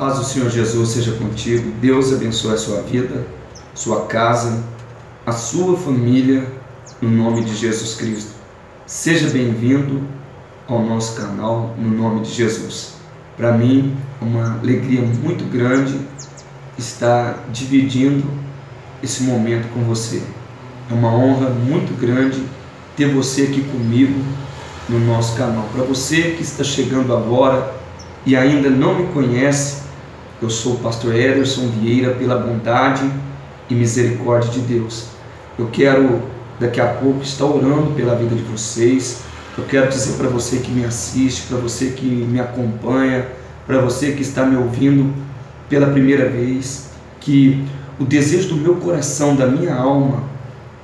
Paz do Senhor Jesus seja contigo. Deus abençoe a sua vida, sua casa, a sua família, no nome de Jesus Cristo. Seja bem-vindo ao nosso canal, no nome de Jesus. Para mim, uma alegria muito grande estar dividindo esse momento com você. É uma honra muito grande ter você aqui comigo no nosso canal. Para você que está chegando agora, e ainda não me conhece, eu sou o pastor Ederson Vieira pela bondade e misericórdia de Deus. Eu quero daqui a pouco estar orando pela vida de vocês. Eu quero dizer para você que me assiste, para você que me acompanha, para você que está me ouvindo pela primeira vez, que o desejo do meu coração, da minha alma,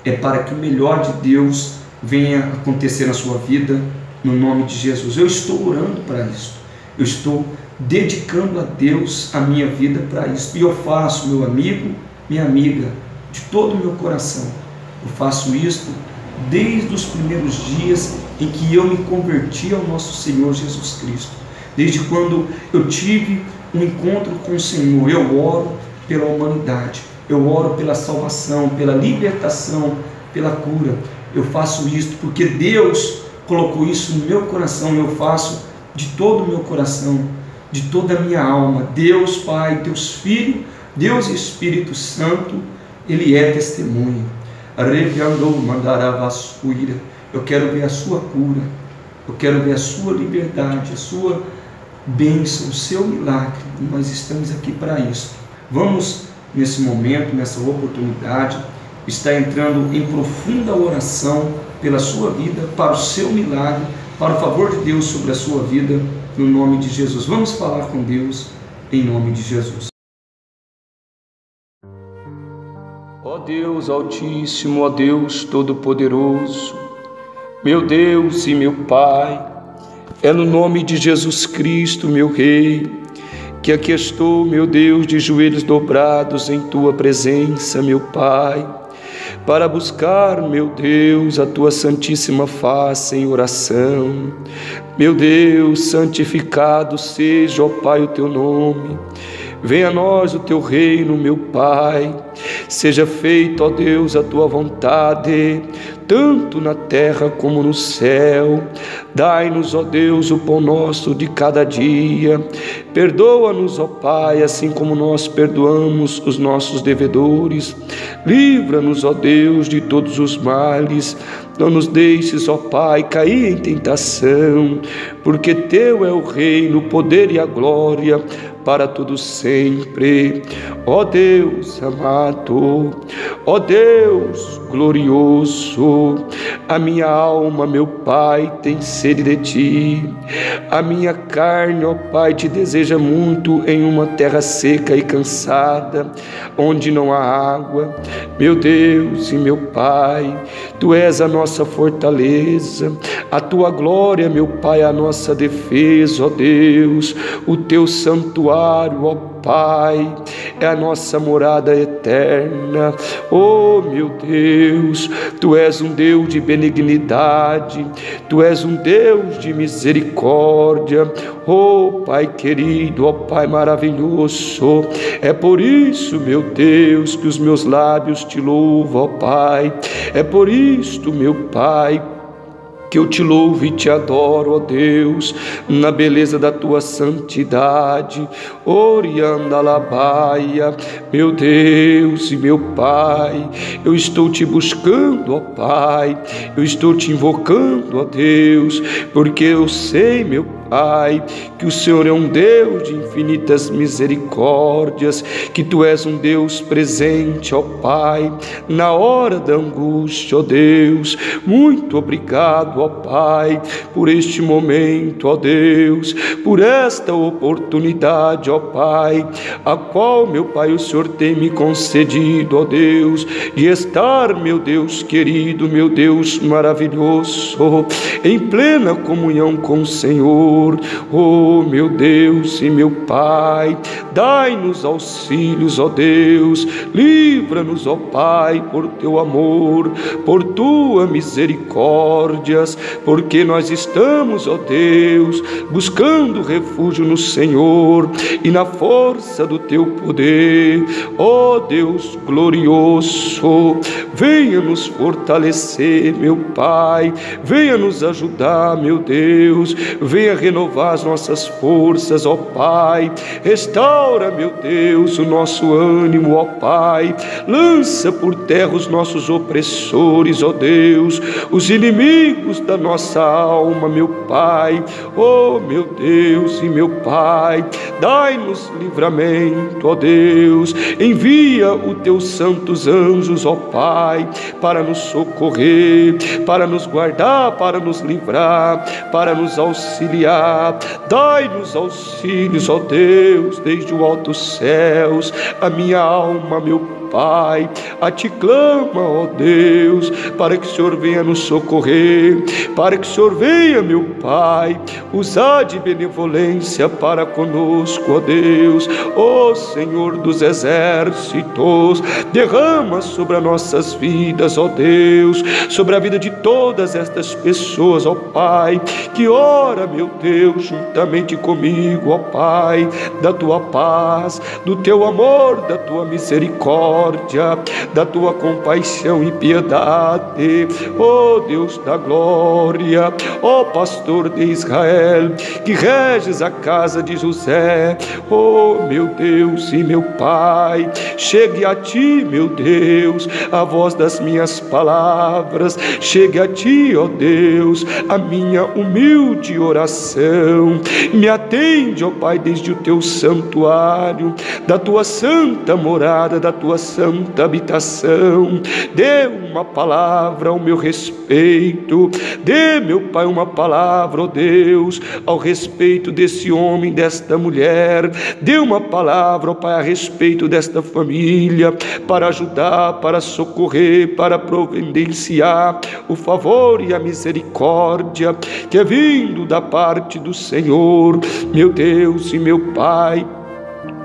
é para que o melhor de Deus venha acontecer na sua vida, no nome de Jesus. Eu estou orando para isso. Eu estou dedicando a Deus a minha vida para isso. E eu faço, meu amigo, minha amiga, de todo o meu coração. Eu faço isso desde os primeiros dias em que eu me converti ao nosso Senhor Jesus Cristo. Desde quando eu tive um encontro com o Senhor, eu oro pela humanidade. Eu oro pela salvação, pela libertação, pela cura. Eu faço isso porque Deus colocou isso no meu coração. Eu faço de todo o meu coração, de toda a minha alma. Deus Pai, Deus Filho, Deus Espírito Santo, Ele é testemunha. Eu quero ver a sua cura, eu quero ver a sua liberdade, a sua bênção, o seu milagre. Nós estamos aqui para isso. Vamos, nesse momento, nessa oportunidade, estar entrando em profunda oração pela sua vida, para o seu milagre para o favor de Deus sobre a sua vida, no nome de Jesus. Vamos falar com Deus em nome de Jesus. Ó Deus Altíssimo, ó Deus Todo-Poderoso, meu Deus e meu Pai, é no nome de Jesus Cristo, meu Rei, que aqui estou, meu Deus, de joelhos dobrados em tua presença, meu Pai para buscar, meu Deus, a tua santíssima face em oração. Meu Deus, santificado seja, ó Pai, o teu nome. Venha a nós o teu reino, meu Pai. Seja feita, ó Deus, a tua vontade, tanto na terra como no céu. Dai-nos, ó Deus, o pão nosso de cada dia. Perdoa-nos, ó Pai, assim como nós perdoamos os nossos devedores. Livra-nos, ó Deus, de todos os males. Não nos deixes, ó Pai, cair em tentação, porque Teu é o reino, o poder e a glória para todo sempre. Ó Deus amado, ó Deus glorioso, a minha alma, meu Pai, tem sede de ti. A minha carne, ó Pai, te deseja muito em uma terra seca e cansada, onde não há água. Meu Deus e meu Pai, tu és a nossa fortaleza, a tua glória, meu Pai, a nossa defesa, ó Deus, o teu santuário, ó Pai, é a nossa morada eterna. Oh, meu Deus, tu és um Deus de benignidade, tu és um Deus de misericórdia. Oh, Pai querido, ó Pai maravilhoso, é por isso, meu Deus, que os meus lábios te louvam, ó Pai. É por isto, meu Pai, que eu te louvo e te adoro, ó Deus, na beleza da tua santidade. Oriandalabaia, meu Deus e meu Pai, eu estou te buscando, ó Pai, eu estou te invocando, ó Deus, porque eu sei, meu Pai, que o Senhor é um Deus de infinitas misericórdias, que tu és um Deus presente, ó Pai, na hora da angústia, ó Deus. Muito obrigado, ó Pai, por este momento, ó Deus, por esta oportunidade, ó Pai, a qual, meu Pai, o Senhor tem me concedido, ó Deus, de estar, meu Deus querido, meu Deus maravilhoso, em plena comunhão com o Senhor. Senhor. Oh, meu Deus e meu Pai, dai-nos auxílios, ó Deus, livra-nos, ó Pai, por teu amor, por tua misericórdias, porque nós estamos, ó Deus, buscando refúgio no Senhor e na força do teu poder. Ó Deus glorioso, venha nos fortalecer, meu Pai, venha nos ajudar, meu Deus, venha renovar as nossas forças, ó Pai, restaura, meu Deus, o nosso ânimo, ó Pai, lança por terra os nossos opressores, ó Deus, os inimigos da nossa alma, meu Pai, ó meu Deus e meu Pai, dai-nos livramento, ó Deus, envia os teus santos anjos, ó Pai, para nos socorrer, para nos guardar, para nos livrar, para nos auxiliar. Dai-nos auxílios, ó Deus, desde o alto céus, a minha alma, meu Pai, a ti clama, ó Deus, para que o Senhor venha nos socorrer, para que o Senhor venha, meu Pai, usar de benevolência para conosco, ó Deus, ó Senhor dos exércitos, derrama sobre as nossas vidas, ó Deus, sobre a vida de todas estas pessoas, ó Pai, que ora, meu Deus, juntamente comigo, ó Pai, da tua paz, do teu amor, da tua misericórdia misericórdia, da tua compaixão e piedade, ó oh Deus da glória, ó oh pastor de Israel, que reges a casa de José, ó oh meu Deus e meu Pai, chegue a ti, meu Deus, a voz das minhas palavras, chegue a ti, ó Deus, a minha humilde oração, me atende, ó Pai, desde o teu santuário, da tua santa morada, da tua santa habitação. Dê uma palavra ao meu respeito. Dê, meu Pai, uma palavra, ó oh Deus, ao respeito desse homem, desta mulher. Dê uma palavra, ó oh Pai, a respeito desta família, para ajudar, para socorrer, para providenciar o favor e a misericórdia que é vindo da parte do Senhor, meu Deus e meu Pai.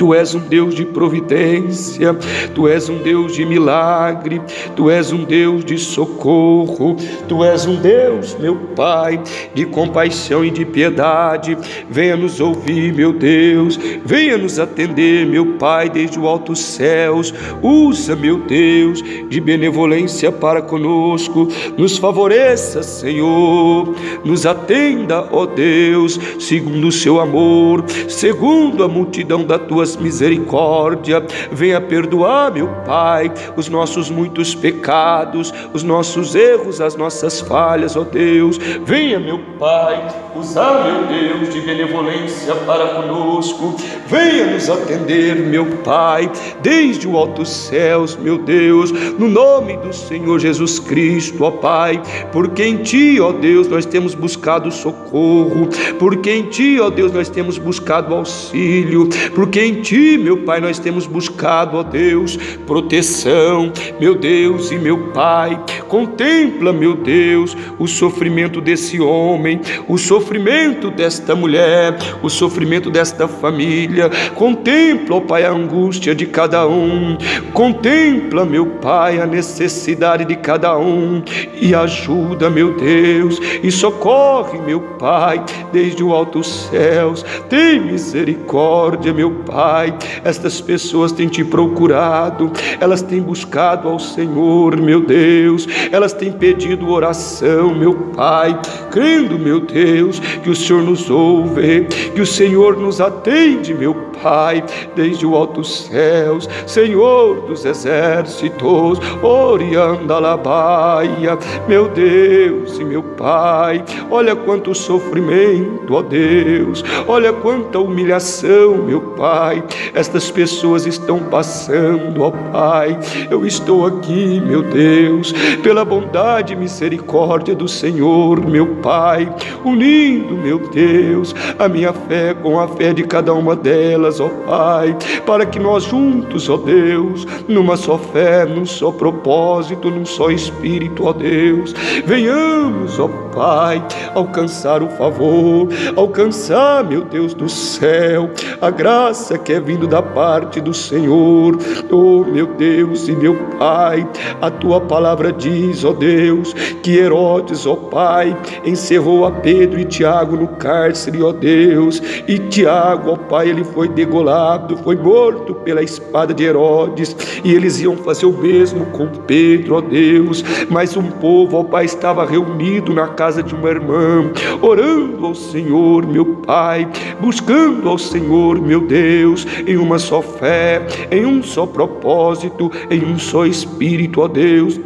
Tu és um Deus de providência, Tu és um Deus de milagre, Tu és um Deus de socorro, Tu és um Deus, meu Pai, de compaixão e de piedade. Venha nos ouvir, meu Deus, venha nos atender, meu Pai, desde o alto céus. Usa, meu Deus, de benevolência para conosco, nos favoreça, Senhor, nos atenda, ó Deus, segundo o seu amor, segundo a multidão da tua misericórdia. Venha perdoar, meu Pai, os nossos muitos pecados, os nossos erros, as nossas falhas, ó Deus. Venha, meu Pai, usar, meu Deus, de benevolência para conosco. Venha nos atender, meu Pai, desde o alto céus, meu Deus, no nome do Senhor Jesus Cristo, ó Pai, porque em Ti, ó Deus, nós temos buscado socorro, porque em Ti, ó Deus, nós temos buscado auxílio, porque em Ti, meu Pai, nós temos buscado, ó Deus, proteção, meu Deus e meu Pai. Contempla, meu Deus, o sofrimento desse homem, o sofrimento desta mulher, o sofrimento desta família. Contempla, ó Pai, a angústia de cada um. Contempla, meu Pai, a necessidade de cada um e ajuda, meu Deus, e socorre, meu Pai, desde o alto céus. Tem misericórdia, meu Pai Pai, estas pessoas têm te procurado, elas têm buscado ao Senhor, meu Deus, elas têm pedido oração, meu Pai, crendo, meu Deus, que o Senhor nos ouve, que o Senhor nos atende, meu Pai, desde o alto céus, Senhor dos exércitos, Orianda Labaia, meu Deus e meu Pai, olha quanto sofrimento, ó Deus, olha quanta humilhação, meu Pai Pai. Estas pessoas estão passando, ó Pai. Eu estou aqui, meu Deus, pela bondade e misericórdia do Senhor, meu Pai, unindo, meu Deus, a minha fé com a fé de cada uma delas, ó Pai, para que nós juntos, ó Deus, numa só fé, num só propósito, num só espírito, ó Deus, venhamos, ó Pai, alcançar o favor, alcançar, meu Deus do céu, a graça que é vindo da parte do Senhor, oh meu Deus e meu Pai, a tua palavra diz, ó Deus, que Herodes, ó Pai, encerrou a Pedro e Tiago no cárcere, ó Deus, e Tiago, ó Pai, ele foi degolado, foi morto pela espada de Herodes, e eles iam fazer o mesmo com Pedro, ó Deus, mas um povo, ó Pai, estava reunido na casa de uma irmã, orando ao Senhor, meu Pai, buscando ao Senhor, meu Deus, em uma só fé, em um só propósito, em um só espírito, ó Deus.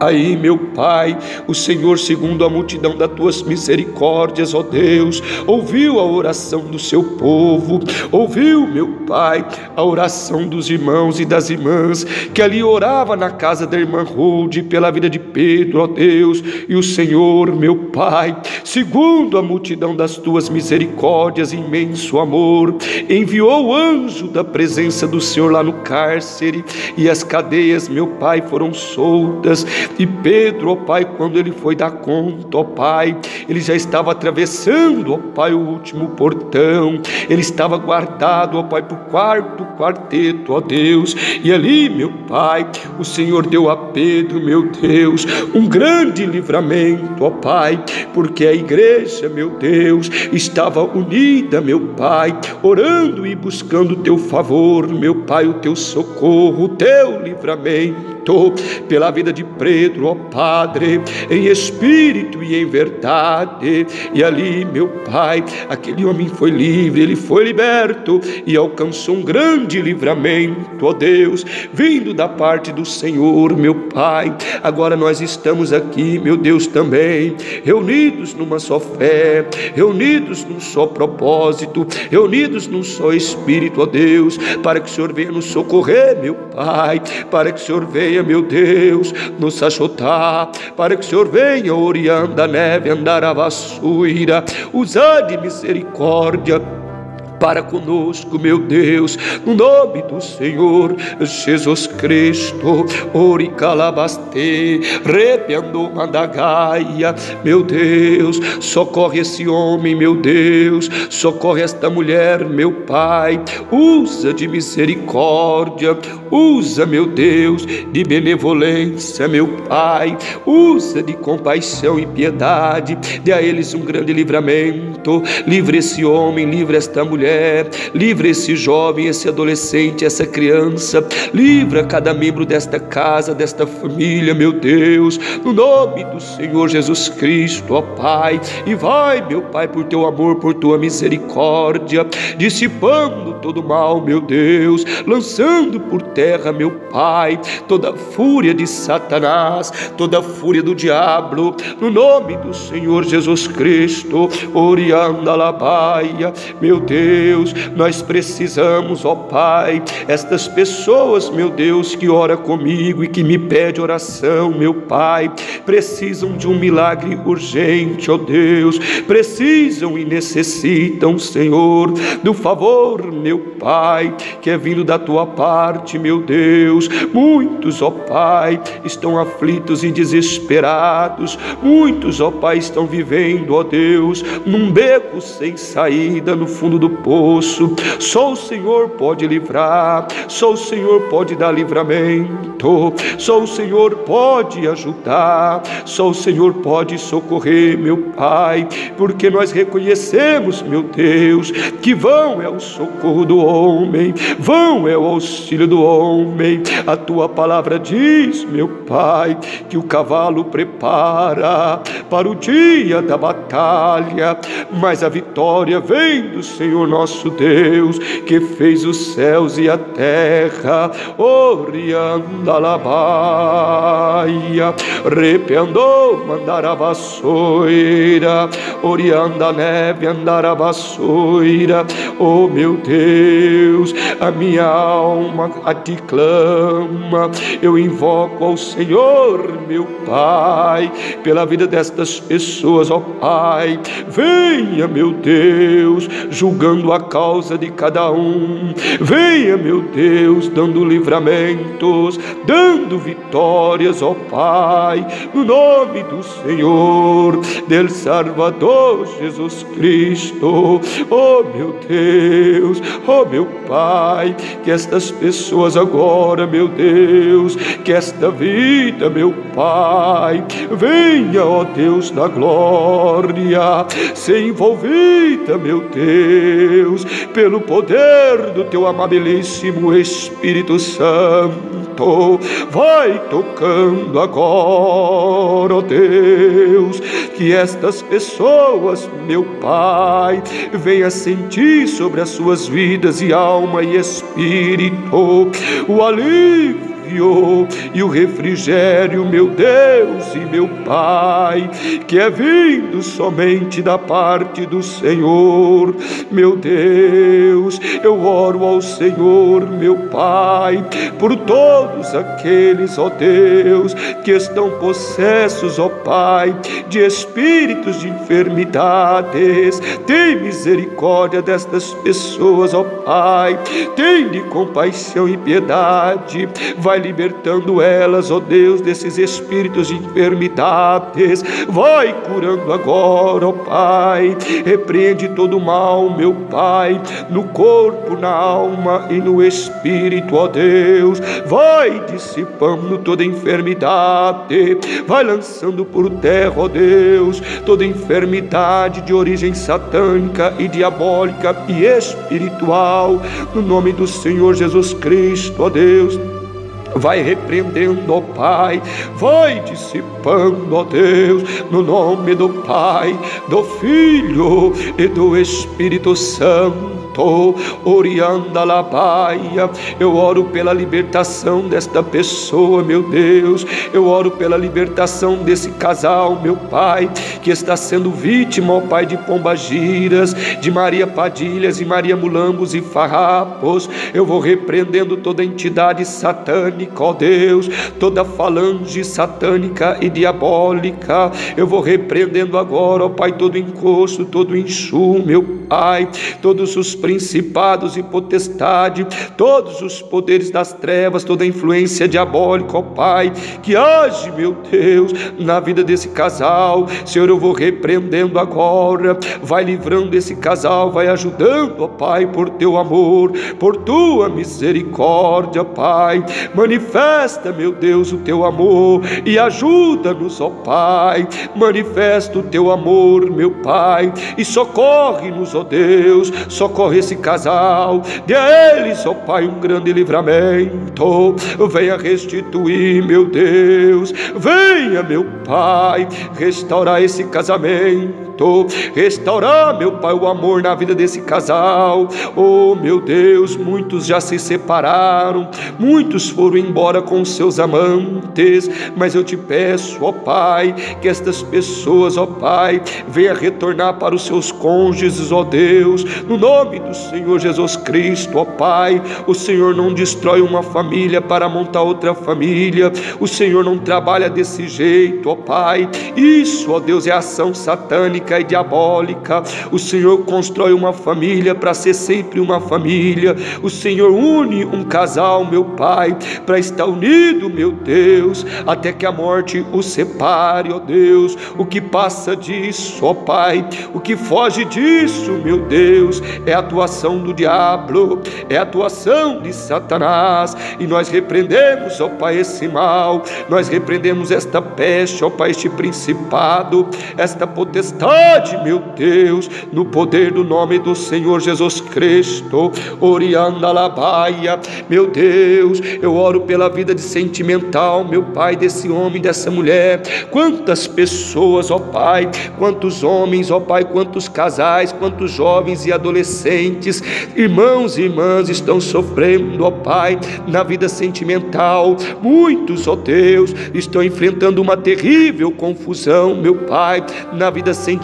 Aí, meu Pai, o Senhor, segundo a multidão das tuas misericórdias, ó Deus, ouviu a oração do seu povo, ouviu, meu Pai, a oração dos irmãos e das irmãs que ali orava na casa da irmã Rude pela vida de Pedro, ó Deus, e o Senhor, meu Pai, segundo a multidão das tuas misericórdias, imenso amor, enviou o anjo da presença do Senhor lá no cárcere e as cadeias, meu Pai, foram soltas e Pedro, ó Pai, quando ele foi dar conta, ó Pai, ele já estava atravessando, ó Pai, o último portão, ele estava guardado, ó Pai, o quarto quarteto, ó Deus, e ali, meu Pai, o Senhor deu a Pedro, meu Deus, um grande livramento, ó Pai, porque a igreja, meu Deus, estava unida, meu Pai, orando e buscando o teu favor, meu Pai, o teu socorro, o teu livramento pela vida de Pedro, ó Padre, em espírito e em verdade. E ali, meu Pai, aquele homem foi livre, ele foi liberto e alcançou um grande livramento, ó Deus, vindo da parte do Senhor, meu Pai. Agora nós estamos aqui, meu Deus, também, reunidos numa só fé, reunidos num só propósito, reunidos num só espírito, ó Deus, para que o Senhor venha nos socorrer, meu Pai, para que o Senhor venha venha, meu Deus, nos ajudar, para que o Senhor venha oriando a neve, andar a vassoura, usar de misericórdia para conosco, meu Deus, no nome do Senhor Jesus Cristo. Ori calabaste, repiando mandagaia, meu Deus, socorre esse homem, meu Deus, socorre esta mulher, meu Pai, usa de misericórdia, usa, meu Deus, de benevolência, meu Pai, usa de compaixão e piedade, dê a eles um grande livramento, livre esse homem, livre esta mulher mulher, livra esse jovem, esse adolescente, essa criança, livra cada membro desta casa, desta família, meu Deus, no nome do Senhor Jesus Cristo, ó Pai, e vai, meu Pai, por teu amor, por tua misericórdia, dissipando todo mal, meu Deus, lançando por terra, meu Pai, toda fúria de Satanás, toda fúria do diabo, no nome do Senhor Jesus Cristo, orianda la baia, meu Deus Deus, nós precisamos, ó Pai, estas pessoas, meu Deus, que ora comigo e que me pede oração, meu Pai, precisam de um milagre urgente, ó Deus, precisam e necessitam, Senhor, do favor, meu Pai, que é vindo da tua parte, meu Deus. Muitos, ó Pai, estão aflitos e desesperados, muitos, ó Pai, estão vivendo, ó Deus, num beco sem saída no fundo do poço Só o Senhor pode livrar, só o Senhor pode dar livramento, só o Senhor pode ajudar, só o Senhor pode socorrer, meu Pai, porque nós reconhecemos, meu Deus, que vão é o socorro do homem, vão é o auxílio do homem. A tua palavra diz, meu Pai, que o cavalo prepara para o dia da batalha, mas a vitória vem do Senhor nosso nosso Deus, que fez os céus e a terra, orianda labaia, repeandou, mandar a vassoura, orianda neve, andar a vassoura, oh meu Deus, a minha alma a ti clama, eu invoco ao Senhor, meu Pai, pela vida destas pessoas, ó Pai, venha, meu Deus, julgando a causa de cada um, venha, meu Deus, dando livramentos, dando vitórias, ó Pai, no nome do Senhor, del Salvador Jesus Cristo, oh meu Deus, oh meu Pai, que estas pessoas agora, meu Deus, que esta vida, meu Pai, venha, ó Deus da glória, ser envolvida, meu Deus, pelo poder do teu amabilíssimo Espírito Santo, vai tocando agora, ó Deus, que estas pessoas, meu Pai, venha sentir sobre as suas vidas e alma e espírito o alívio e o refrigério, meu Deus e meu Pai, que é vindo somente da parte do Senhor, meu Deus. Eu oro ao Senhor, meu Pai, por todos aqueles, ó Deus, que estão possessos, ó Pai, de espíritos de enfermidades. Tem misericórdia destas pessoas, ó Pai. Tem de compaixão e piedade. Vai libertando elas, ó oh Deus, desses espíritos de enfermidades. Vai curando agora, ó oh Pai. Repreende todo o mal, meu Pai, no corpo, na alma e no espírito, ó Deus. Vai dissipando toda enfermidade. Vai lançando por terra, ó Deus, toda enfermidade de origem satânica e diabólica e espiritual. No nome do Senhor Jesus Cristo, ó Deus vai repreendendo, ó Pai, vai dissipando, ó Deus, no nome do Pai, do Filho e do Espírito Santo. Orianda Labaia, eu oro pela libertação desta pessoa, meu Deus, eu oro pela libertação desse casal, meu Pai, que está sendo vítima, ó Pai, de pombagiras, de Maria Padilhas e Maria Mulambos e Farrapos, eu vou repreendendo toda entidade satânica, ó Deus, toda falange satânica e diabólica, eu vou repreendendo agora, ó Pai, todo encosto, todo enxume, meu Pai, todos os principados e potestade, todos os poderes das trevas, toda influência diabólica, ó Pai, que age, meu Deus, na vida desse casal, Senhor, eu vou repreendendo agora, vai livrando esse casal, vai ajudando, ó Pai, por teu amor, por tua misericórdia, Pai, Manifesta, meu Deus, o teu amor e ajuda-nos, ó Pai. Manifesta o teu amor, meu Pai, e socorre-nos, ó Deus. Socorre esse casal, dê a eles, ó Pai, um grande livramento. Venha restituir, meu Deus. Venha, meu Pai, restaurar esse casamento restaurar, meu Pai, o amor na vida desse casal. Oh, meu Deus, muitos já se separaram, muitos foram embora com seus amantes, mas eu te peço, ó Pai, que estas pessoas, ó Pai, venham retornar para os seus cônjuges, ó Deus, no nome do Senhor Jesus Cristo, ó Pai. O Senhor não destrói uma família para montar outra família, o Senhor não trabalha desse jeito, ó Pai. Isso, ó Deus, é ação satânica e diabólica. O Senhor constrói uma família para ser sempre uma família. O Senhor une um casal, meu Pai, para estar unido, meu Deus, até que a morte os separe, ó Deus. O que passa disso, ó Pai, o que foge disso, meu Deus, é a atuação do diabo, é a atuação de Satanás. E nós repreendemos, ó Pai, esse mal, nós repreendemos esta peste, ó Pai, este principado, esta potestade autoridade, meu Deus, no poder do nome do Senhor Jesus Cristo. Orianda Labaia, meu Deus, eu oro pela vida de sentimental, meu Pai, desse homem, dessa mulher. Quantas pessoas, ó Pai, quantos homens, ó Pai, quantos casais, quantos jovens e adolescentes, irmãos e irmãs estão sofrendo, ó Pai, na vida sentimental. Muitos, ó Deus, estão enfrentando uma terrível confusão, meu Pai, na vida sentimental.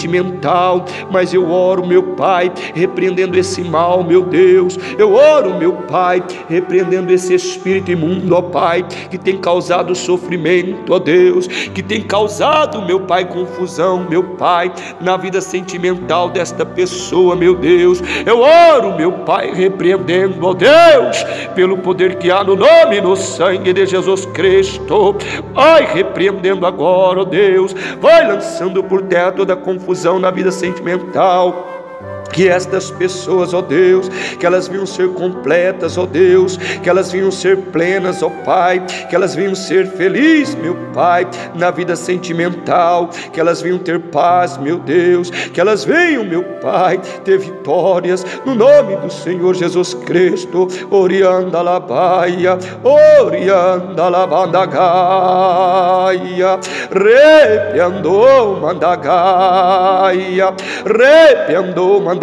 Mas eu oro, meu Pai, repreendendo esse mal, meu Deus. Eu oro, meu Pai, repreendendo esse espírito imundo, ó Pai, que tem causado sofrimento, ó Deus, que tem causado, meu Pai, confusão, meu Pai, na vida sentimental desta pessoa, meu Deus. Eu oro, meu Pai, repreendendo, ó Deus, pelo poder que há no nome e no sangue de Jesus Cristo. Ai, repreendendo agora, ó Deus, vai lançando por terra toda a confusão na vida sentimental que estas pessoas, ó Deus, que elas vinham ser completas, ó Deus, que elas vinham ser plenas, ó Pai, que elas vinham ser felizes, meu Pai, na vida sentimental, que elas vinham ter paz, meu Deus, que elas venham, meu Pai, ter vitórias, no nome do Senhor Jesus Cristo, orianda la baia, orianda la bandagaia, repiandou mandagaia, repiandou mandagaia,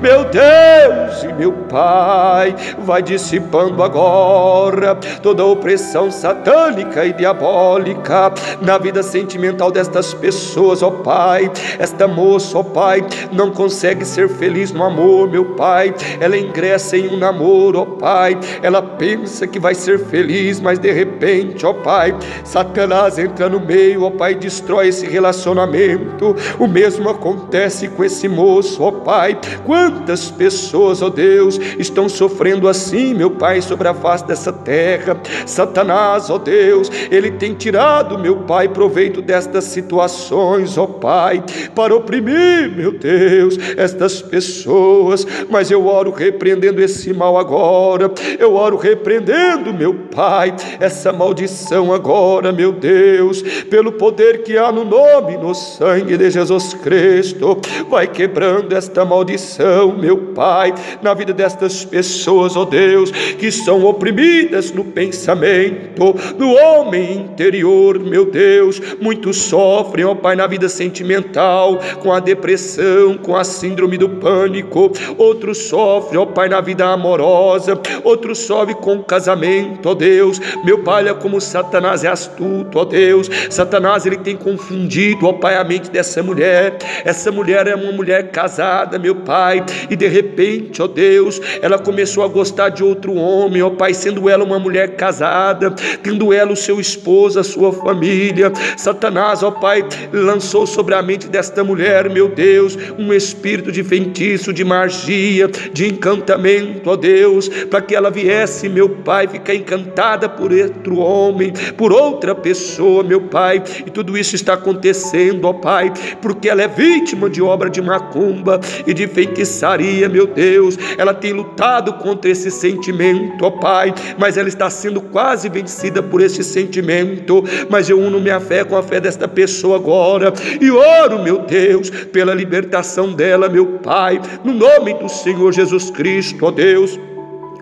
meu Deus e meu Pai, vai dissipando agora toda a opressão satânica e diabólica na vida sentimental destas pessoas, ó Pai. Esta moça, ó Pai, não consegue ser feliz no amor, meu Pai. Ela ingressa em um namoro, ó Pai. Ela pensa que vai ser feliz, mas de repente, ó Pai, Satanás entra no meio, ó Pai, destrói esse relacionamento. O mesmo acontece acontece com esse moço, ó Pai. Quantas pessoas, ó Deus, estão sofrendo assim, meu Pai, sobre a face dessa terra. Satanás, ó Deus, ele tem tirado, meu Pai, proveito destas situações, ó Pai, para oprimir, meu Deus, estas pessoas. Mas eu oro repreendendo esse mal agora. Eu oro repreendendo, meu Pai, essa maldição agora, meu Deus, pelo poder que há no nome, no sangue de Jesus Cristo. Vai quebrando esta maldição, meu Pai, na vida destas pessoas, ó Deus, que são oprimidas no pensamento, no homem interior, meu Deus. Muitos sofrem, ó Pai, na vida sentimental, com a depressão, com a síndrome do pânico. Outros sofrem, ó Pai, na vida amorosa. Outros sofrem com o casamento, ó Deus. Meu Pai, olha como Satanás é astuto, ó Deus. Satanás, ele tem confundido, ó Pai, a mente dessa mulher. Essa mulher mulher é uma mulher casada, meu Pai, e de repente, ó Deus, ela começou a gostar de outro homem, ó Pai, sendo ela uma mulher casada, tendo ela o seu esposo, a sua família. Satanás, ó Pai, lançou sobre a mente desta mulher, meu Deus, um espírito de feitiço, de magia, de encantamento, ó Deus, para que ela viesse, meu Pai, ficar encantada por outro homem, por outra pessoa, meu Pai, e tudo isso está acontecendo, ó Pai, porque ela é vítima de obra de macumba e de feitiçaria, meu Deus. Ela tem lutado contra esse sentimento, ó Pai, mas ela está sendo quase vencida por esse sentimento. Mas eu uno minha fé com a fé desta pessoa agora e oro, meu Deus, pela libertação dela, meu Pai, no nome do Senhor Jesus Cristo, ó Deus.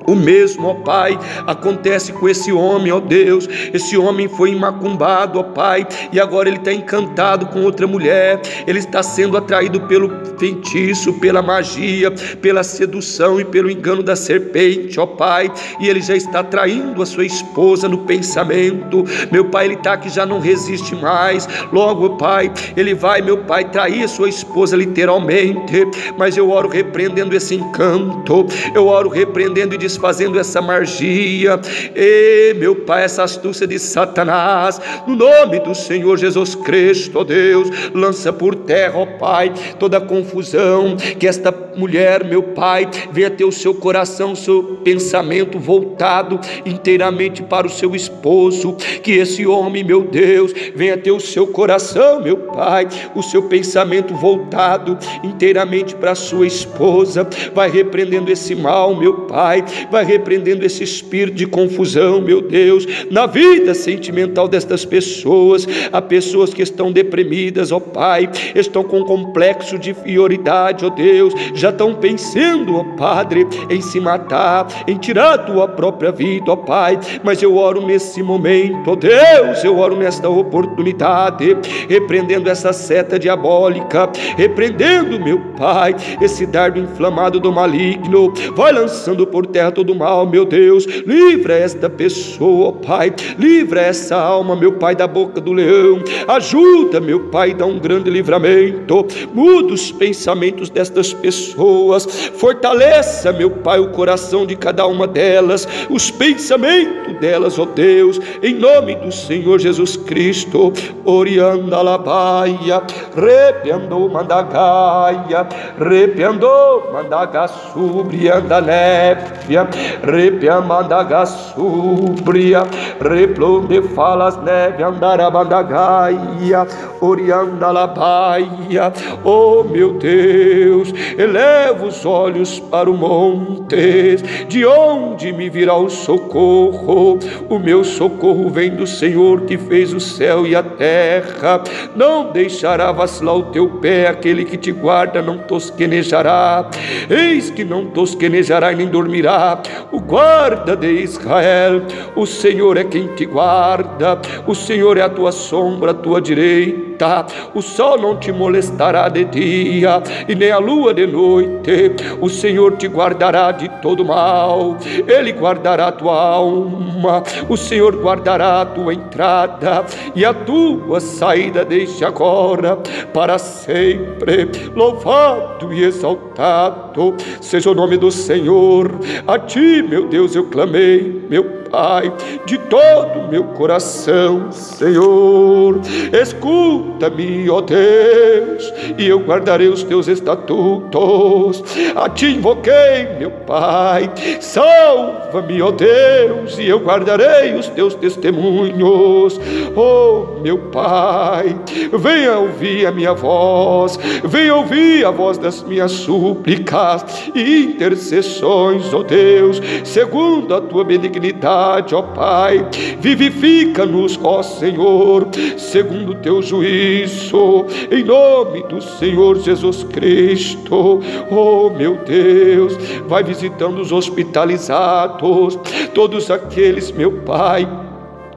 O mesmo, ó Pai, acontece com esse homem, ó Deus. Esse homem foi macumbado, ó Pai, e agora ele está encantado com outra mulher. Ele está sendo atraído pelo feitiço, pela magia, pela sedução e pelo engano da serpente, ó Pai. E ele já está traindo a sua esposa no pensamento. Meu Pai, ele está que já não resiste mais. Logo, ó Pai, ele vai, meu Pai, trair a sua esposa literalmente. Mas eu oro repreendendo esse encanto. Eu oro repreendendo e desfazendo essa magia, e meu Pai, essa astúcia de Satanás, no nome do Senhor Jesus Cristo, ó Deus, lança por terra, ó Pai, toda a confusão, que esta mulher, meu Pai, venha ter o seu coração, o seu pensamento voltado inteiramente para o seu esposo, que esse homem, meu Deus, venha ter o seu coração, meu Pai, o seu pensamento voltado inteiramente para a sua esposa, vai repreendendo esse mal, meu Pai, vai repreendendo esse espírito de confusão, meu Deus, na vida sentimental destas pessoas, há pessoas que estão deprimidas, ó Pai, estão com complexo de inferioridade, ó Deus, já estão pensando, ó Padre, em se matar, em tirar a tua própria vida, ó Pai, mas eu oro nesse momento, ó Deus, eu oro nesta oportunidade, repreendendo essa seta diabólica, repreendendo, meu Pai, esse dardo inflamado do maligno, vai lançando por terra todo o mal, meu Deus, livra esta pessoa, Pai, livra essa alma, meu Pai, da boca do leão, ajuda, meu Pai, dá um grande livramento, muda os pensamentos destas pessoas, fortaleça, meu Pai, o coração de cada uma delas, os pensamentos delas, ó Deus, em nome do Senhor Jesus Cristo, orianda labaia, repiando mandagaia, repiando mandagassubria da népia, repia mandagassubria, replonde falas neve andara mandagaia, orianda labaia, oh meu Deus, eleva os olhos para o monte, de onde me virá o socorro, o meu socorro vem do Senhor que fez o céu e a terra, não deixará vacilar o teu pé, aquele que te guarda não tosquenejará, eis que não tosquenejará e nem dormirá, o guarda de Israel, o Senhor é quem te guarda, o Senhor é a tua sombra, a tua direita, o sol não te molestará de dia, e nem a lua de noite, o Senhor te guardará de todo mal, Ele guardará a tua alma, o Senhor guardará a tua entrada e a tua saída, desde agora para sempre. Louvado e exaltado seja o nome do Senhor. A ti, meu Deus, eu clamei, meu Pai, de todo o meu coração, Senhor. Escuta-me, ó Deus, e eu guardarei os teus estatutos. A ti invoquei, meu Pai. Salva-me, ó Deus, e eu guardarei os teus testemunhos. Oh, meu Pai, venha ouvir a minha voz, venha ouvir a voz das minhas súplicas e intercessões, ó Deus, segundo a tua benignidade ó Pai. Vivifica-nos, ó Senhor, segundo o teu juízo, em nome do Senhor Jesus Cristo. Oh, meu Deus, vai visitando os hospitalizados, todos aqueles, meu Pai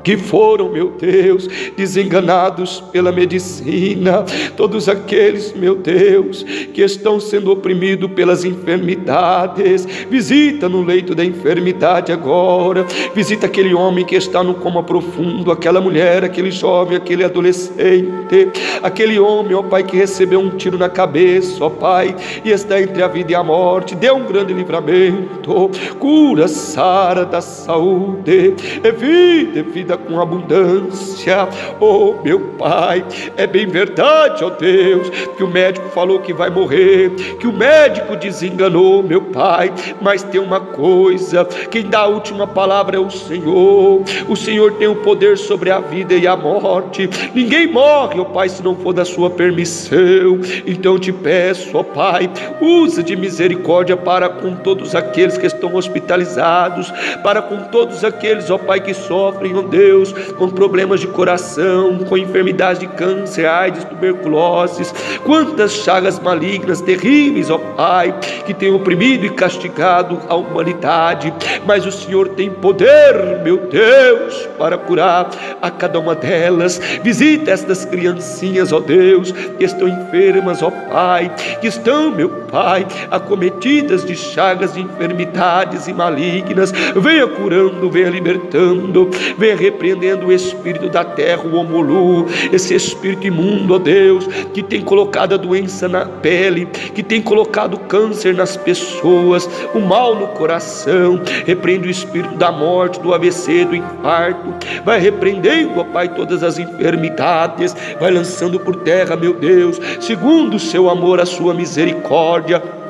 que foram, meu Deus, desenganados pela medicina, todos aqueles, meu Deus, que estão sendo oprimidos pelas enfermidades, visita no leito da enfermidade agora, visita aquele homem que está no coma profundo, aquela mulher, aquele jovem, aquele adolescente, aquele homem, ó Pai, que recebeu um tiro na cabeça, ó Pai, e está entre a vida e a morte, dê um grande livramento, cura, sara da saúde, é vida, é vida com abundância. Oh, meu Pai, é bem verdade, ó oh Deus, que o médico falou que vai morrer, que o médico desenganou, meu Pai, mas tem uma coisa: quem dá a última palavra é o Senhor. O Senhor tem o poder sobre a vida e a morte. Ninguém morre, ó oh Pai, se não for da sua permissão. Então eu te peço, ó Pai, usa de misericórdia para com todos aqueles que estão hospitalizados, para com todos aqueles, ó Pai, que sofrem, ó Deus Deus, com problemas de coração, com enfermidades de câncer, AIDS, tuberculose, quantas chagas malignas, terríveis, ó Pai, que tem oprimido e castigado a humanidade, mas o Senhor tem poder, meu Deus, para curar a cada uma delas. Visita estas criancinhas, ó Deus, que estão enfermas, ó Pai, que estão, meu Pai, acometidas de chagas de enfermidades e malignas. Venha curando, venha libertando, venha repreendendo o espírito da terra, o homolu, esse espírito imundo, ó Deus, que tem colocado a doença na pele, que tem colocado câncer nas pessoas, o mal no coração. Repreende o espírito da morte, do AVC, do infarto. Vai repreendendo, ó Pai, todas as enfermidades, vai lançando por terra, meu Deus, segundo o seu amor, a sua misericórdia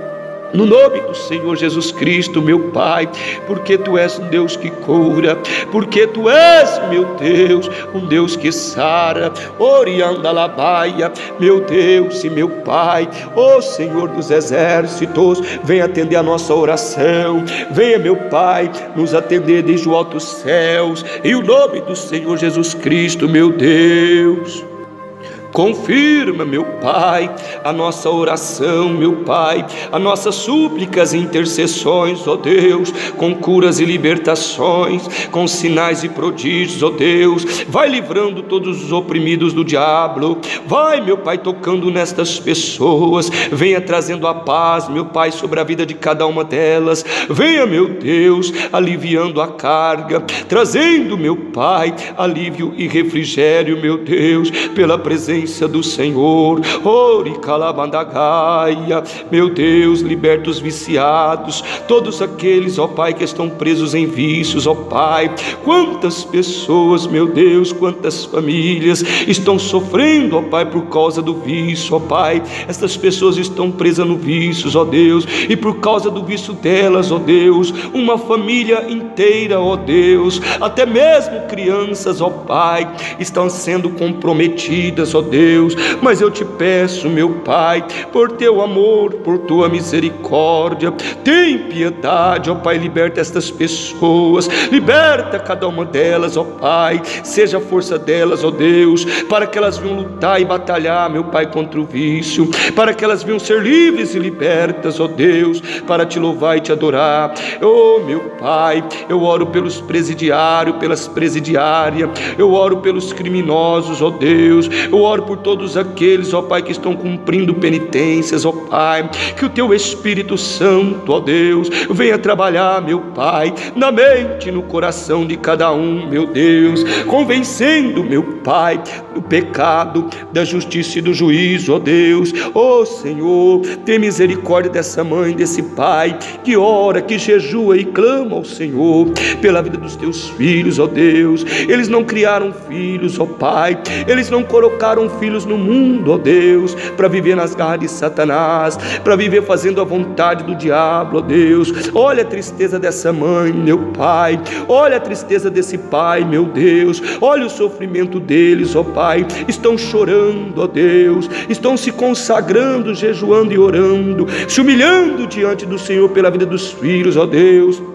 no nome do Senhor Jesus Cristo, meu Pai, porque Tu és um Deus que cura, porque Tu és, meu Deus, um Deus que sara, orianda labaia, meu Deus e meu Pai, ó Senhor dos exércitos, venha atender a nossa oração, venha, meu Pai, nos atender desde o alto céus, em o nome do Senhor Jesus Cristo, meu Deus. Confirma, meu Pai, a nossa oração, meu Pai, a nossas súplicas e intercessões, ó Deus, com curas e libertações, com sinais e prodígios, ó Deus. Vai livrando todos os oprimidos do diabo. Vai, meu Pai, tocando nestas pessoas. Venha trazendo a paz, meu Pai, sobre a vida de cada uma delas. Venha, meu Deus, aliviando a carga, trazendo, meu Pai, alívio e refrigério, meu Deus, pela presença presença do Senhor. Ori calabandagaia, meu Deus, liberta os viciados, todos aqueles, ó Pai, que estão presos em vícios, ó Pai. Quantas pessoas, meu Deus, quantas famílias estão sofrendo, ó Pai, por causa do vício, ó Pai. Estas pessoas estão presas no vício, ó Deus, e por causa do vício delas, ó Deus, uma família inteira, ó Deus, até mesmo crianças, ó Pai, estão sendo comprometidas, ó Deus, mas eu te peço, meu Pai, por teu amor, por tua misericórdia, tem piedade, ó Pai, liberta estas pessoas, liberta cada uma delas, ó Pai, seja a força delas, ó Deus, para que elas venham lutar e batalhar, meu Pai, contra o vício, para que elas venham ser livres e libertas, ó Deus, para te louvar e te adorar, oh meu Pai, eu oro pelos presidiários, pelas presidiárias, eu oro pelos criminosos, ó Deus, eu oro oro por todos aqueles, ó Pai, que estão cumprindo penitências, ó Pai, que o Teu Espírito Santo, ó Deus, venha trabalhar, meu Pai, na mente, no coração de cada um, meu Deus, convencendo, meu Pai, do pecado, da justiça e do juízo, ó Deus, ó Senhor, tem misericórdia dessa mãe, desse pai, que ora, que jejua e clama ao Senhor pela vida dos teus filhos, ó Deus, eles não criaram filhos, ó Pai, eles não colocaram filhos no mundo, ó Deus, para viver nas garras de Satanás, para viver fazendo a vontade do diabo, ó Deus. Olha a tristeza dessa mãe, meu Pai. Olha a tristeza desse pai, meu Deus. Olha o sofrimento deles, ó Pai. Estão chorando, ó Deus. Estão se consagrando, jejuando e orando, se humilhando diante do Senhor pela vida dos filhos, ó Deus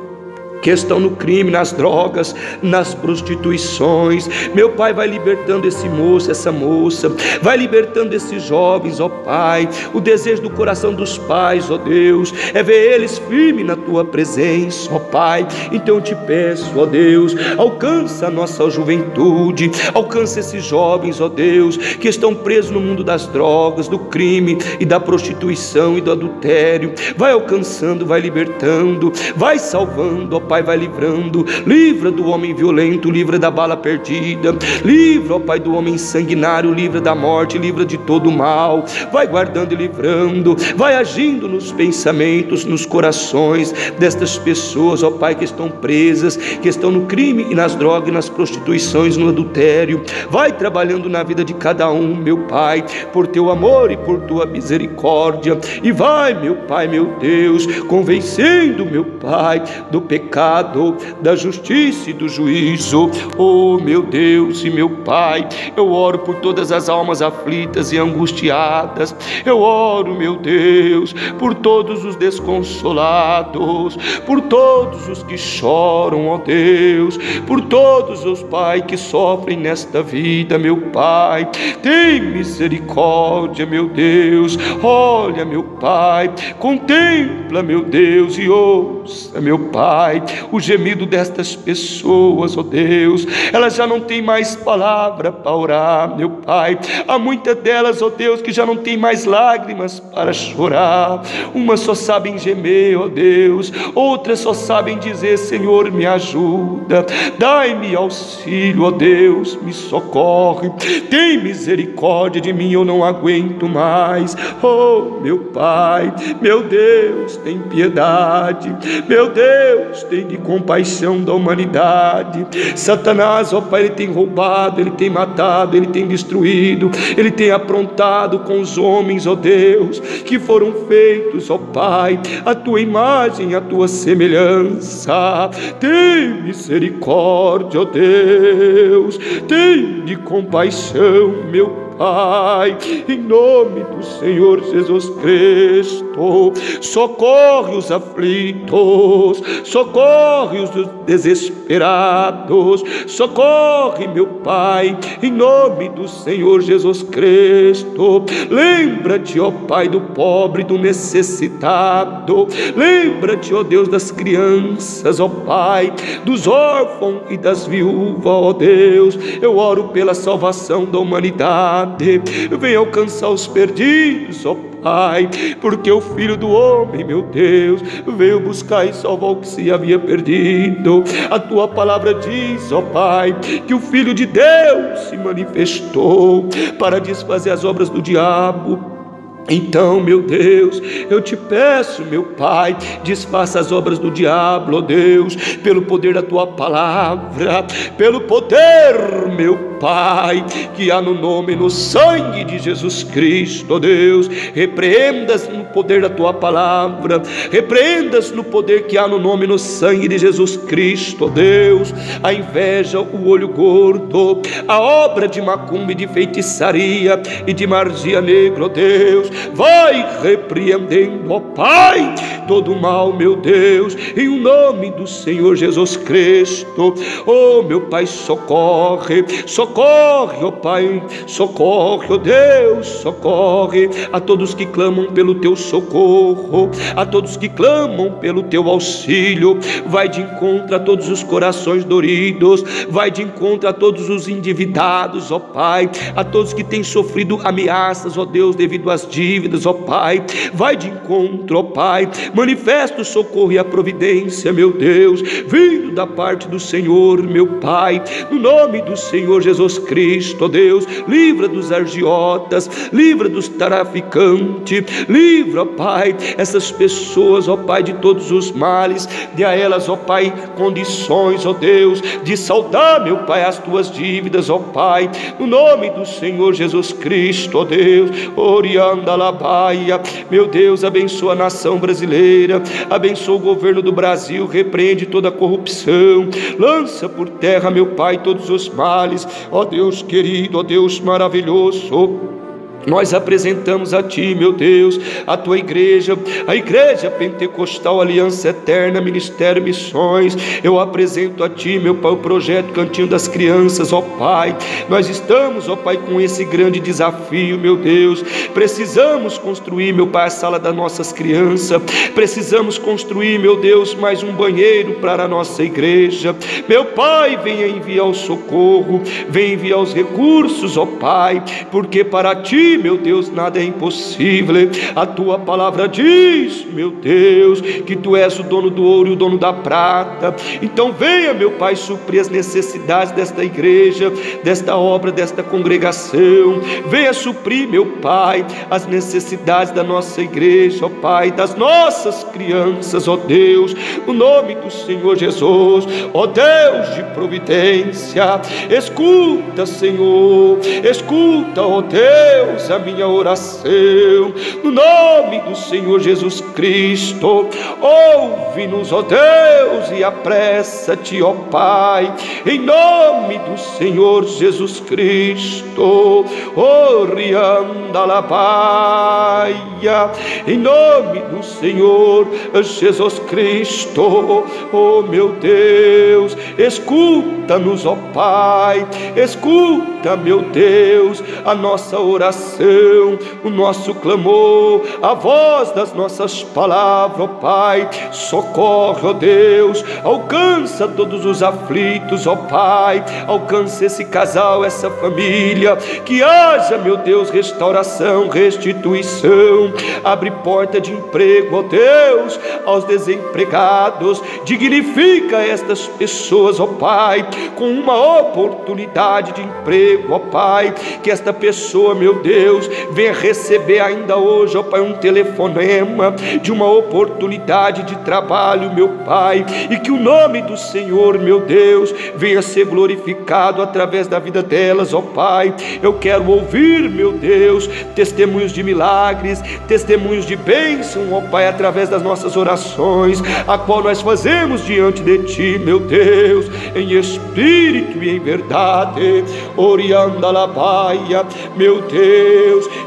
que estão no crime, nas drogas, nas prostituições. Meu Pai, vai libertando esse moço, essa moça, vai libertando esses jovens, ó Pai. O desejo do coração dos pais, ó Deus, é ver eles firmes na tua presença, ó Pai. Então eu te peço, ó Deus, alcança a nossa juventude, alcança esses jovens, ó Deus, que estão presos no mundo das drogas, do crime e da prostituição e do adultério. Vai alcançando, vai libertando, vai salvando, ó Pai, vai livrando, livra do homem violento, livra da bala perdida, livra, ó Pai, do homem sanguinário, livra da morte, livra de todo mal, vai guardando e livrando, vai agindo nos pensamentos, nos corações destas pessoas, ó Pai, que estão presas, que estão no crime e nas drogas, nas prostituições, no adultério, vai trabalhando na vida de cada um, meu Pai, por teu amor e por tua misericórdia, e vai, meu Pai, meu Deus, convencendo, meu Pai, do pecado pecado, da justiça e do juízo. Oh, meu Deus e meu Pai, eu oro por todas as almas aflitas e angustiadas. Eu oro, meu Deus, por todos os desconsolados, por todos os que choram, ó Deus, por todos os Pai que sofrem nesta vida, meu Pai. Tem misericórdia, meu Deus. Olha, meu Pai, contempla, meu Deus, e ouça, meu Pai, o gemido destas pessoas, ó oh Deus. Elas já não têm mais palavra para orar, meu Pai. Há muitas delas, ó oh Deus, que já não tem mais lágrimas para chorar. Umas só sabem gemer, ó oh Deus. Outras só sabem dizer: Senhor, me ajuda. Dai-me auxílio, ó Deus, me socorre. Tem misericórdia de mim, eu não aguento mais. Oh, meu Pai, meu Deus, tem piedade. Meu Deus, tem de compaixão da humanidade. Satanás, ó Pai, ele tem roubado, ele tem matado, ele tem destruído, ele tem aprontado com os homens, ó Deus, que foram feitos, ó Pai, a tua imagem, a tua semelhança. Tem misericórdia, ó Deus, tem de compaixão, meu Pai Pai, em nome do Senhor Jesus Cristo, socorre os aflitos, socorre os desesperados, socorre, meu Pai, em nome do Senhor Jesus Cristo. Lembra-te, ó Pai, do pobre, do necessitado, lembra-te, ó Deus, das crianças, ó Pai, dos órfãos e das viúvas, ó Deus. Eu oro pela salvação da humanidade verdade, venha alcançar os perdidos, ó Pai, porque o Filho do Homem, meu Deus, veio buscar e salvar o que se havia perdido. A tua palavra diz, ó Pai, que o Filho de Deus se manifestou para desfazer as obras do diabo então, meu Deus, eu te peço, meu Pai, desfaça as obras do diabo, ó Deus, pelo poder da tua palavra, pelo poder, meu Pai, que há no nome e no sangue de Jesus Cristo, ó Deus. Repreendas no poder da tua palavra, repreendas no poder que há no nome e no sangue de Jesus Cristo, ó Deus. A inveja, o olho gordo, a obra de macumba e de feitiçaria e de magia negra, ó Deus vai repreendendo, ó Pai, todo mal, meu Deus, em nome do Senhor Jesus Cristo. Oh, meu Pai, socorre, socorre, ó Pai, socorre, ó Deus, socorre a todos que clamam pelo teu socorro, a todos que clamam pelo teu auxílio. Vai de encontro a todos os corações doridos, vai de encontro a todos os endividados, ó Pai, a todos que têm sofrido ameaças, ó Deus, devido às dívidas dívidas, ó Pai. Vai de encontro, ó Pai. Manifesta o socorro e a providência, meu Deus, vindo da parte do Senhor, meu Pai. No nome do Senhor Jesus Cristo, ó Deus, livra dos argiotas, livra dos traficantes, livra, ó Pai, essas pessoas, ó Pai, de todos os males, dê a elas, ó Pai, condições, ó Deus, de saudar, meu Pai, as tuas dívidas, ó Pai, no nome do Senhor Jesus Cristo, ó Deus, orianda Alabaia. Meu Deus, abençoa a nação brasileira, abençoa o governo do Brasil, repreende toda a corrupção, lança por terra, meu Pai, todos os males, ó Deus querido, ó Deus maravilhoso. Nós apresentamos a Ti, meu Deus, a Tua igreja, a Igreja Pentecostal Aliança Eterna, Ministério Missões. Eu apresento a Ti, meu Pai, o projeto Cantinho das Crianças, ó Pai. Nós estamos, ó Pai, com esse grande desafio, meu Deus. Precisamos construir, meu Pai, a sala das nossas crianças. Precisamos construir, meu Deus, mais um banheiro para a nossa igreja. Meu Pai, venha enviar o socorro, venha enviar os recursos, ó Pai, porque para Ti meu Deus, nada é impossível. A tua palavra diz, meu Deus, que tu és o dono do ouro e o dono da prata. Então venha, meu Pai, suprir as necessidades desta igreja, desta obra, desta congregação. Venha suprir, meu Pai, as necessidades da nossa igreja, ó Pai, das nossas crianças, ó Deus, no nome do Senhor Jesus, ó Deus de providência. Escuta, Senhor, escuta, ó Deus a minha oração, no nome do Senhor Jesus Cristo. Ouve-nos, ó Deus, e apressa-te, ó Pai, em nome do Senhor Jesus Cristo. Oh, Riandalabaia, em nome do Senhor Jesus Cristo. Oh, meu Deus, escuta-nos, ó Pai, escuta, meu Deus, a nossa oração o nosso clamor, a voz das nossas palavras, ó Pai. Socorre, ó Deus, alcança todos os aflitos, ó Pai. Alcança esse casal, essa família. Que haja, meu Deus, restauração, restituição. Abre porta de emprego, ó Deus, aos desempregados. Dignifica estas pessoas, ó Pai. com uma oportunidade de emprego, ó Pai, que esta pessoa, meu Deus, venha receber ainda hoje, ó Pai, um telefonema de uma oportunidade de trabalho, meu Pai, e que o nome do Senhor, meu Deus, venha ser glorificado através da vida delas, ó Pai. Eu quero ouvir, meu Deus, testemunhos de milagres, testemunhos de bênção, ó Pai, através das nossas orações, a qual nós fazemos diante de Ti, meu Deus, em espírito e em verdade. Orianda la baia, meu Deus,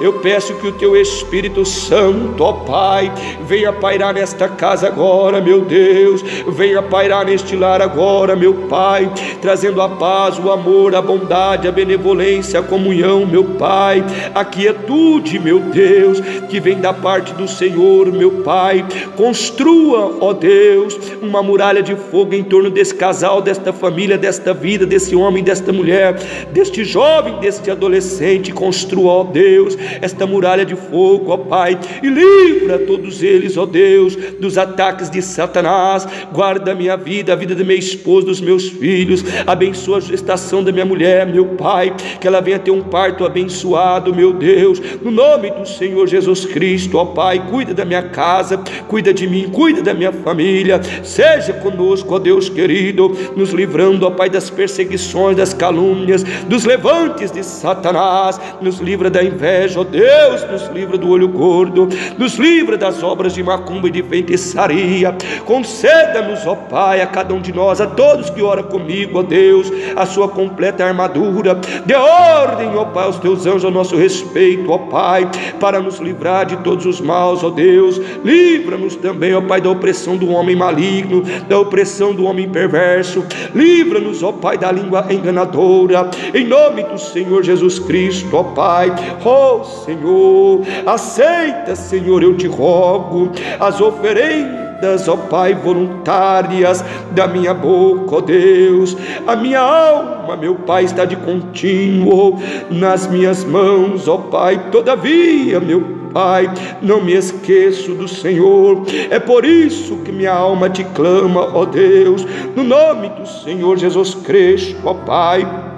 eu peço que o Teu Espírito Santo, ó Pai, venha pairar nesta casa agora, meu Deus, venha pairar neste lar agora, meu Pai, trazendo a paz, o amor, a bondade, a benevolência, a comunhão, meu Pai, a quietude, meu Deus, que vem da parte do Senhor, meu Pai. Construa, ó Deus, uma muralha de fogo em torno desse casal, desta família, desta vida, desse homem, desta mulher, deste jovem, deste adolescente. Construa, ó Deus, esta muralha de fogo, ó Pai, e livra todos eles, ó Deus, dos ataques de Satanás. Guarda a minha vida, a vida da minha esposa, dos meus filhos. Abençoa a gestação da minha mulher, meu Pai, que ela venha ter um parto abençoado, meu Deus, no nome do Senhor Jesus Cristo, ó Pai, cuida da minha casa, cuida de mim, cuida da minha família, seja conosco, ó Deus querido, nos livrando, ó Pai, das perseguições, das calúnias, dos levantes de Satanás, nos livra da inveja, ó Deus, nos livra do olho gordo, nos livra das obras de macumba e de feitiçaria, conceda-nos, ó Pai, a cada um de nós, a todos que ora comigo, ó Deus, a sua completa armadura, dê ordem, ó Pai, aos teus anjos a nosso respeito, ó Pai, para nos livrar de todos os maus, ó Deus, livra-nos também, ó Pai, da opressão do homem maligno, da opressão do homem perverso, livra-nos, ó Pai, da língua enganadora, em nome do Senhor Jesus Cristo, ó Pai, ó Senhor, aceita, Senhor, eu te rogo, as oferendas ó Pai, voluntárias da minha boca, ó Deus. A minha alma, meu Pai, está de contínuo nas minhas mãos, ó Pai. Todavia, meu Pai, não me esqueço do Senhor. É por isso que minha alma te clama, ó Deus, no nome do Senhor Jesus Cristo, ó Pai.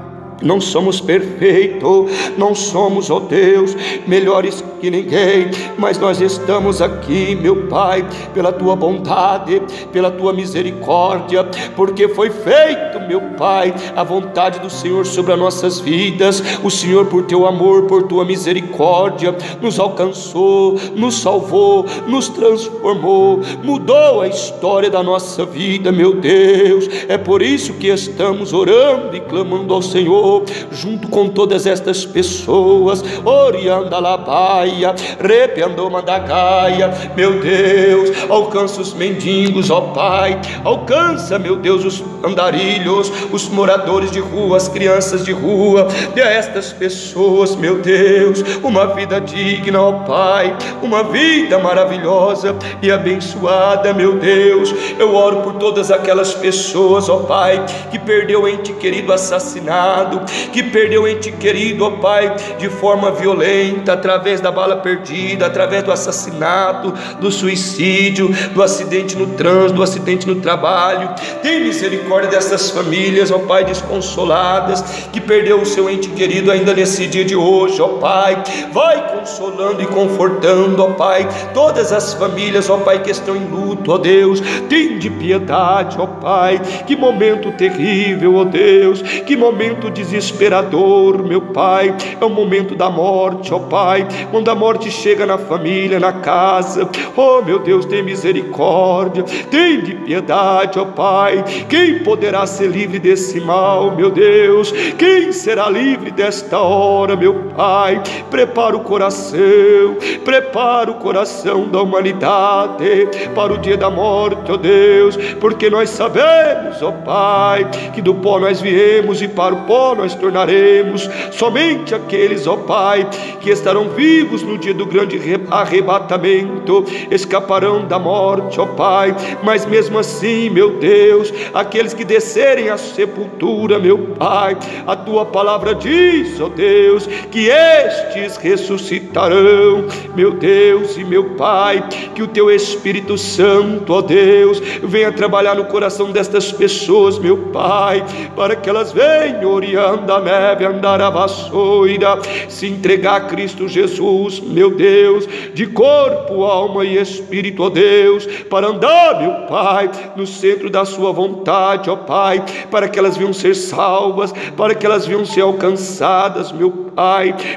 Não somos perfeitos, não somos, ó oh Deus, melhores que ninguém, mas nós estamos aqui, meu Pai, pela tua bondade, pela tua misericórdia, porque foi feito, meu Pai, a vontade do Senhor sobre as nossas vidas. O Senhor, por teu amor, por tua misericórdia, nos alcançou, nos salvou, nos transformou, mudou a história da nossa vida, meu Deus. É por isso que estamos orando e clamando ao Senhor junto com todas estas pessoas, Orianda Labaia, Repeandô Mandagaia, meu Deus, alcança os mendigos, ó Pai, alcança, meu Deus, os andarilhos, os moradores de rua, as crianças de rua, dê a estas pessoas, meu Deus, uma vida digna, ó Pai, uma vida maravilhosa e abençoada, meu Deus. Eu oro por todas aquelas pessoas, ó Pai, que perdeu ente querido assassinado, que perdeu ente querido, ó Pai, de forma violenta, através da bala perdida, através do assassinato, do suicídio, do acidente no trânsito, do acidente no trabalho. Tem misericórdia dessas famílias, ó Pai, desconsoladas, que perdeu o seu ente querido ainda nesse dia de hoje, ó Pai. Vai consolando e confortando, ó Pai, todas as famílias, ó Pai, que estão em luto, ó Deus. Tem de piedade, ó Pai. Que momento terrível, ó Deus. Que momento de desesperador, meu Pai. É o momento da morte, ó Pai. Quando a morte chega na família, na casa. Oh, meu Deus, tem misericórdia. Tem de piedade, ó Pai. Quem poderá ser livre desse mal, meu Deus? Quem será livre desta hora, meu Pai? Prepara o coração, prepara o coração da humanidade para o dia da morte, ó Deus, porque nós sabemos, ó Pai, que do pó nós viemos e para o pó nós tornaremos. Somente aqueles, ó Pai, que estarão vivos no dia do grande arrebatamento, escaparão da morte, ó Pai. Mas mesmo assim, meu Deus, aqueles que descerem à sepultura, meu Pai. A tua palavra diz, ó Deus, que estes ressuscitarão, meu Deus e meu Pai, que o teu Espírito Santo, ó Deus, venha trabalhar no coração destas pessoas, meu Pai, para que elas venham oriando a neve, andar a vassoura, se entregar a Cristo Jesus, meu Deus, de corpo, alma e espírito, ó Deus, para andar, meu Pai, no centro da sua vontade, ó Pai, para que elas venham ser salvas, para que elas venham ser alcançadas, meu Pai,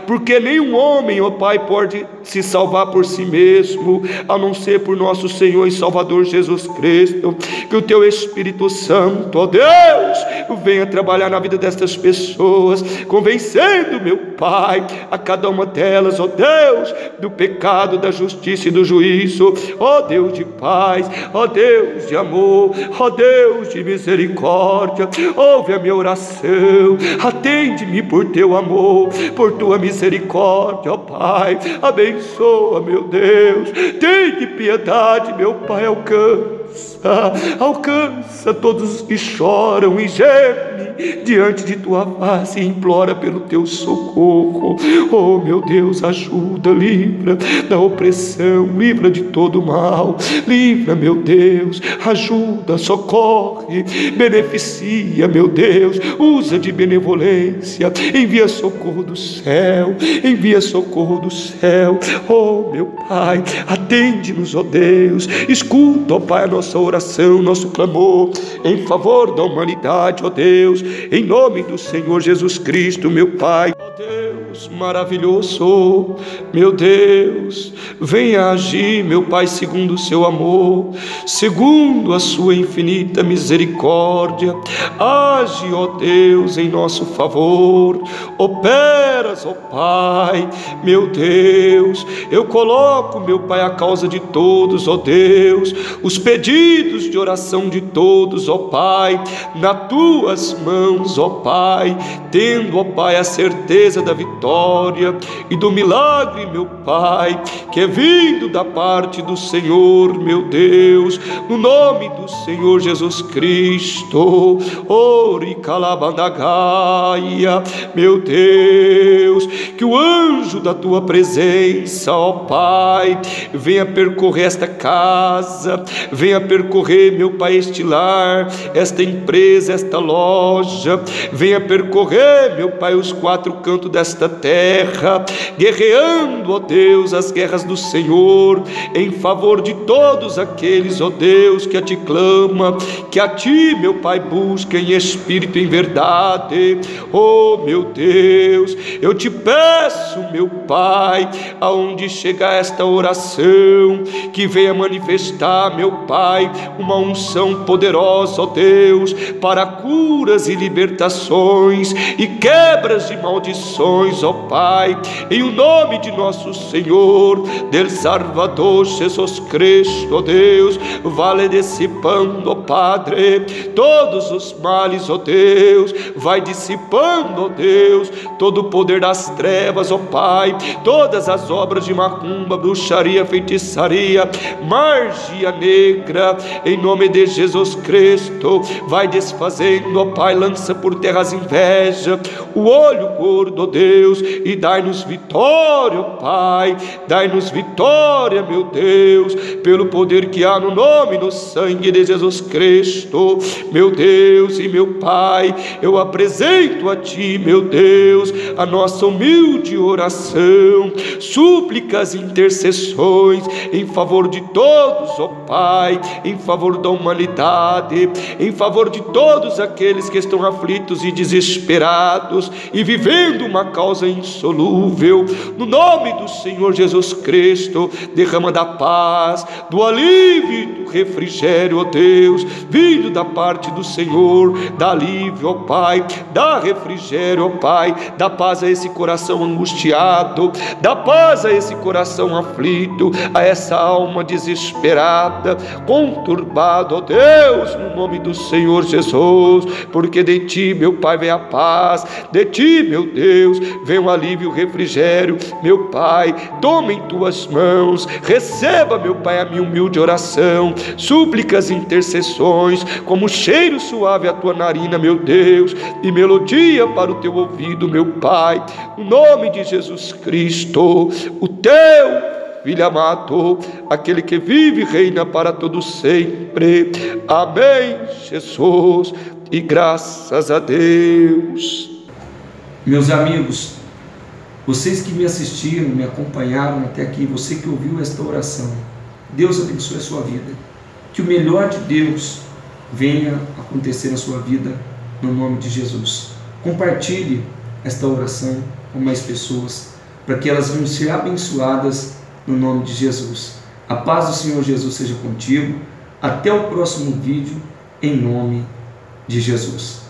porque nenhum homem, ó Pai, pode se salvar por si mesmo, a não ser por nosso Senhor e Salvador Jesus Cristo. Que o teu Espírito Santo, ó Deus, venha trabalhar na vida destas pessoas, convencendo, meu Pai, a cada uma delas, ó Deus, do pecado, da justiça e do juízo, ó Deus de paz, ó Deus de amor, ó Deus de misericórdia, ouve a minha oração, atende-me por teu amor, por tua misericórdia, ó Pai, abençoa, meu Deus, tenha piedade, meu Pai, alcança, alcança todos os que choram e gemem diante de tua face e implora pelo teu socorro. Oh, meu Deus, ajuda, livra da opressão, livra de todo mal, livra, meu Deus, ajuda, socorre, beneficia, meu Deus, usa de benevolência, envia socorro do céu, envia socorro do céu, oh meu Pai, atende-nos, ó oh Deus, escuta, ó oh Pai, a nossa oração, nosso clamor em favor da humanidade, ó Deus, em nome do Senhor Jesus Cristo, meu Pai, ó Deus maravilhoso, meu Deus, venha agir, meu Pai, segundo o seu amor, segundo a sua infinita misericórdia, age, ó Deus, em nosso favor, operas, ó Pai, meu Deus, eu coloco, meu Pai, a causa de todos, ó Deus, os pedidos de oração de todos, ó Pai, nas tuas mãos, ó Pai, tendo, ó Pai, a certeza da vitória e do milagre, meu Pai, que é vindo da parte do Senhor, meu Deus, no nome do Senhor Jesus Cristo, ori calabandagaia, meu Deus, que o anjo da tua presença, ó Pai, venha percorrer esta casa, venha percorrer, meu Pai, este lar, esta empresa, esta loja, venha percorrer, meu Pai, os quatro cantos desta terra, guerreando, ó Deus, as guerras do Senhor, em favor de todos aqueles, ó Deus, que a ti clama, que a ti, meu Pai, busca em espírito e em verdade, ó meu Deus, eu te peço, meu Pai, aonde chegar esta oração, que venha manifestar, meu Pai, uma unção poderosa, ó Deus, para curas e libertações e quebras de maldições, ó Pai, em o nome de nosso Senhor, del Salvador Jesus Cristo, ó Deus, vale dissipando, ó Padre, todos os males, ó Deus, vai dissipando, ó Deus, todo o poder das trevas, ó Pai, todas as obras de macumba, bruxaria, feitiçaria, magia negra, em nome de Jesus Cristo, vai desfazendo, ó Pai, lança por terra as inveja, o olho gordo, ó Deus, e dai-nos vitória, Pai, dai-nos vitória, meu Deus, pelo poder que há no nome e no sangue de Jesus Cristo, meu Deus e meu Pai, eu apresento a Ti, meu Deus, a nossa humilde oração, súplicas e intercessões em favor de todos, ó Pai, em favor da humanidade, em favor de todos aqueles que estão aflitos e desesperados e vivendo uma causa insolúvel, no nome do Senhor Jesus Cristo, derrama da paz, do alívio, do refrigério, ó Deus, vindo da parte do Senhor, dá alívio, ó Pai, dá refrigério, ó Pai, dá paz a esse coração angustiado, dá paz a esse coração aflito, a essa alma desesperada, conturbado, ó Deus, no nome do Senhor Jesus, porque de ti, meu Pai, vem a paz, de ti, meu Deus, vem o alívio, refrigério. Meu Pai, toma em tuas mãos, receba, meu Pai, a minha humilde oração, súplicas e intercessões, como cheiro suave a tua narina, meu Deus, e melodia para o teu ouvido, meu Pai, no nome de Jesus Cristo, o teu Filho amado, aquele que vive e reina para todo sempre. Amém, Jesus, e graças a Deus. Meus amigos, vocês que me assistiram, me acompanharam até aqui, você que ouviu esta oração, Deus abençoe a sua vida. Que o melhor de Deus venha acontecer na sua vida, no nome de Jesus. Compartilhe esta oração com mais pessoas, para que elas venham ser abençoadas no nome de Jesus. A paz do Senhor Jesus seja contigo. Até o próximo vídeo, em nome de Jesus.